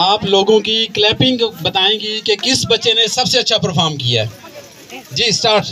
आप लोगों की क्लैपिंग बताएँगी कि किस बच्चे ने सबसे अच्छा परफॉर्म किया है? जी स्टार्ट